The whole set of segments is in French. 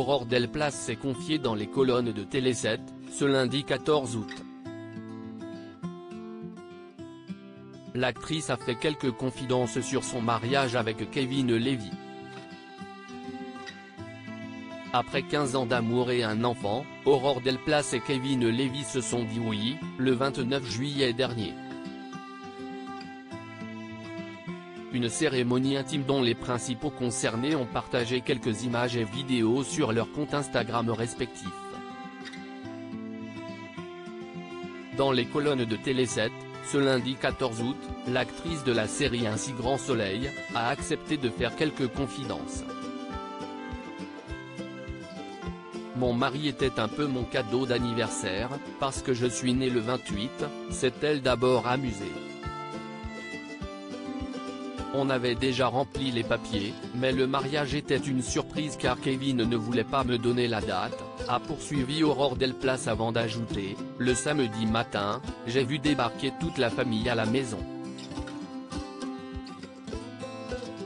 Aurore Delplace s'est confiée dans les colonnes de Télé 7, ce lundi 14 août. L'actrice a fait quelques confidences sur son mariage avec Kevin Levy. Après 15 ans d'amour et un enfant, Aurore Delplace et Kevin Levy se sont dit oui, le 29 juillet dernier. Une cérémonie intime dont les principaux concernés ont partagé quelques images et vidéos sur leurs comptes Instagram respectifs. Dans les colonnes de Télé 7, ce lundi 14 août, l'actrice de la série Ainsi Grand Soleil, a accepté de faire quelques confidences. Mon mari était un peu mon cadeau d'anniversaire, parce que je suis né le 28, s'est-elle d'abord amusée. On avait déjà rempli les papiers, mais le mariage était une surprise car Kevin ne voulait pas me donner la date, a poursuivi Aurore Delplace avant d'ajouter, le samedi matin, j'ai vu débarquer toute la famille à la maison.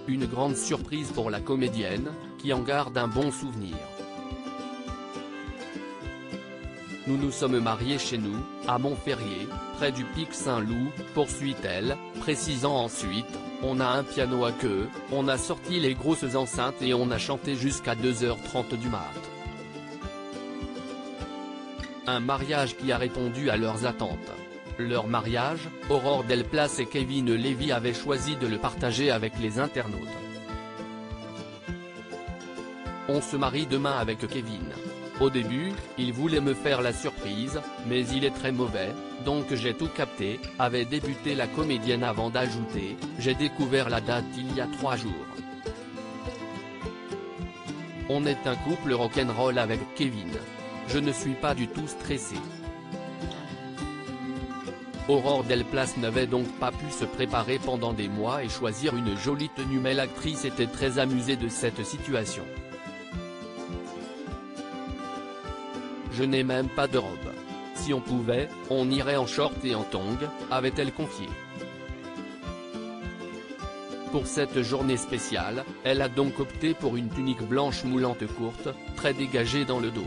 Une grande surprise pour la comédienne, qui en garde un bon souvenir. Nous nous sommes mariés chez nous, à Montferrier, près du pic Saint-Loup, poursuit-elle, précisant ensuite, on a un piano à queue, on a sorti les grosses enceintes et on a chanté jusqu'à 2h30 du mat. Un mariage qui a répondu à leurs attentes. Leur mariage, Aurore Delplace et Kevin Levy avaient choisi de le partager avec les internautes. On se marie demain avec Kevin. Au début, il voulait me faire la surprise, mais il est très mauvais, donc j'ai tout capté, avait débuté la comédienne avant d'ajouter, j'ai découvert la date il y a trois jours. On est un couple rock'n'roll avec Kevin. Je ne suis pas du tout stressé. Aurore Delplace n'avait donc pas pu se préparer pendant des mois et choisir une jolie tenue mais l'actrice était très amusée de cette situation. Je n'ai même pas de robe. Si on pouvait, on irait en short et en tongs, avait-elle confié. Pour cette journée spéciale, elle a donc opté pour une tunique blanche moulante courte, très dégagée dans le dos.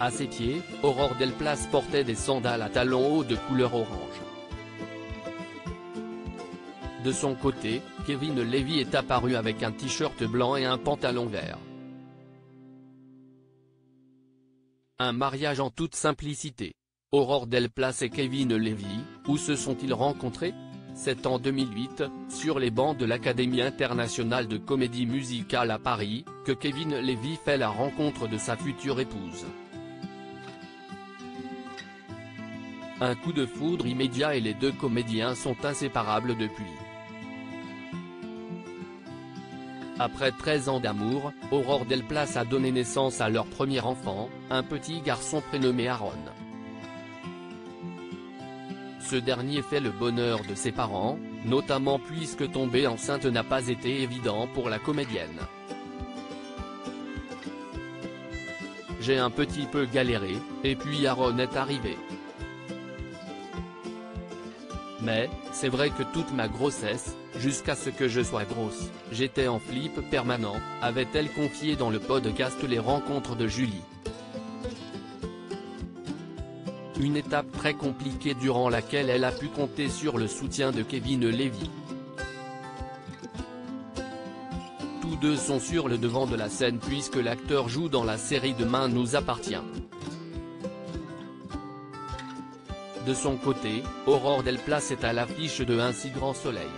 À ses pieds, Aurore Delplace portait des sandales à talons hauts de couleur orange. De son côté, Kevin Levy est apparu avec un t-shirt blanc et un pantalon vert. Un mariage en toute simplicité. Aurore Delplace et Kevin Levy, où se sont-ils rencontrés? C'est en 2008, sur les bancs de l'Académie internationale de comédie musicale à Paris, que Kevin Levy fait la rencontre de sa future épouse. Un coup de foudre immédiat et les deux comédiens sont inséparables depuis. Après 13 ans d'amour, Aurore Delplace a donné naissance à leur premier enfant, un petit garçon prénommé Aaron. Ce dernier fait le bonheur de ses parents, notamment puisque tomber enceinte n'a pas été évident pour la comédienne. J'ai un petit peu galéré, et puis Aaron est arrivé. Mais, c'est vrai que toute ma grossesse, jusqu'à ce que je sois grosse, j'étais en flip permanent, avait-elle confié dans le podcast Les rencontres de Julie. Une étape très compliquée durant laquelle elle a pu compter sur le soutien de Kevin Levy. Tous deux sont sur le devant de la scène puisque l'acteur joue dans la série Demain nous appartient. De son côté, Aurore Delplace est à l'affiche de Un si grand soleil.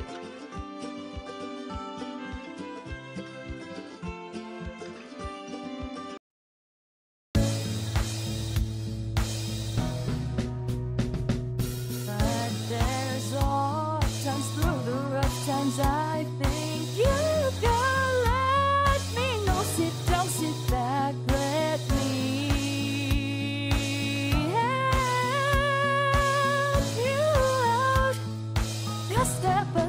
step